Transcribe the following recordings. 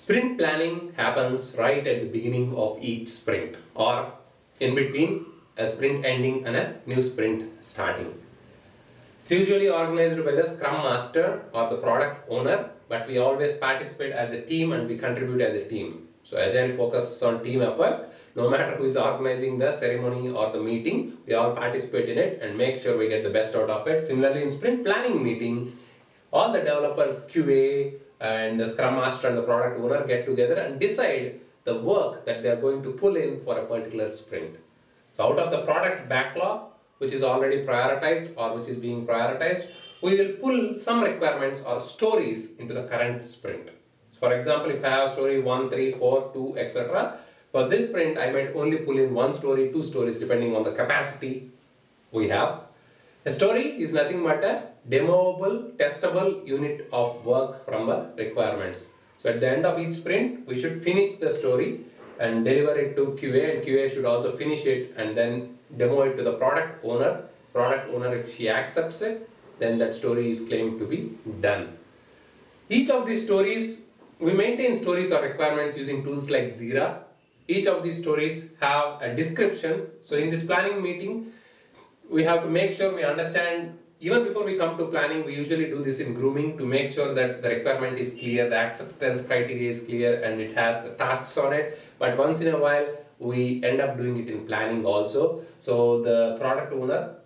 Sprint planning happens right at the beginning of each sprint or in between a sprint ending and a new sprint starting. It's usually organized by the Scrum Master or the product owner, but we always participate as a team and we contribute as a team. So Agile focuses on team effort. No matter who is organizing the ceremony or the meeting, we all participate in it and make sure we get the best out of it. Similarly, in sprint planning meeting, all the developers, QA, and the Scrum Master and the product owner get together and decide the work that they are going to pull in for a particular sprint. So out of the product backlog, which is already prioritized or which is being prioritized, we will pull some requirements or stories into the current sprint. So for example, if I have story 1, 3, 4, 2, etc. For this sprint, I might only pull in one story, two stories depending on the capacity we have. A story is nothing but a demoable, testable unit of work from the requirements. So at the end of each sprint, we should finish the story and deliver it to QA and QA should also finish it and then demo it to the product owner. Product owner, if she accepts it, then that story is claimed to be done. Each of these stories, we maintain stories or requirements using tools like Jira. Each of these stories have a description. So in this planning meeting, we have to make sure we understand even before we come to planning, we usually do this in grooming to make sure that the requirement is clear, the acceptance criteria is clear and it has the tasks on it. But once in a while, we end up doing it in planning also. So the product owner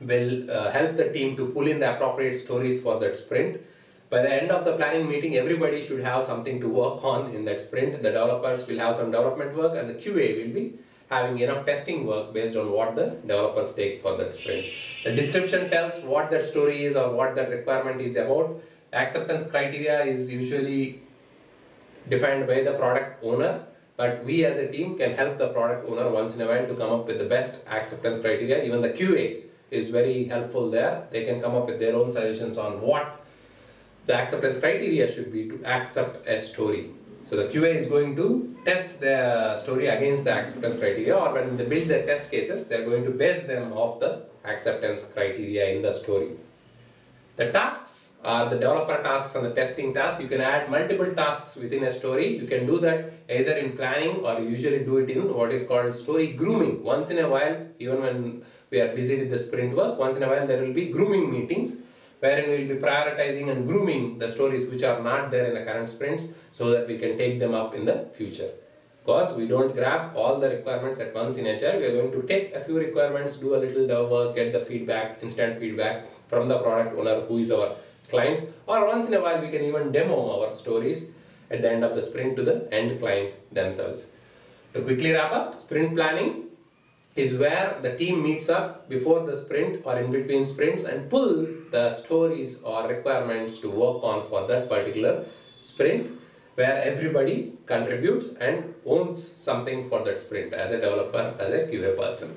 will uh, help the team to pull in the appropriate stories for that sprint. By the end of the planning meeting, everybody should have something to work on in that sprint. The developers will have some development work and the QA will be having enough testing work based on what the developers take for that sprint. The description tells what that story is or what that requirement is about. Acceptance criteria is usually defined by the product owner, but we as a team can help the product owner once in a while to come up with the best acceptance criteria. Even the QA is very helpful there. They can come up with their own suggestions on what the acceptance criteria should be to accept a story. So the QA is going to test the story against the acceptance criteria or when they build their test cases, they are going to base them off the acceptance criteria in the story. The tasks are the developer tasks and the testing tasks. You can add multiple tasks within a story. You can do that either in planning or you usually do it in what is called story grooming. Once in a while, even when we are busy with the sprint work, once in a while there will be grooming meetings wherein we will be prioritizing and grooming the stories which are not there in the current sprints so that we can take them up in the future. Because we don't grab all the requirements at once in Agile, we are going to take a few requirements, do a little work, get the feedback, instant feedback from the product owner who is our client or once in a while we can even demo our stories at the end of the sprint to the end client themselves. To quickly wrap up, sprint planning is where the team meets up before the sprint or in between sprints and pull the stories or requirements to work on for that particular sprint where everybody contributes and owns something for that sprint as a developer, as a QA person.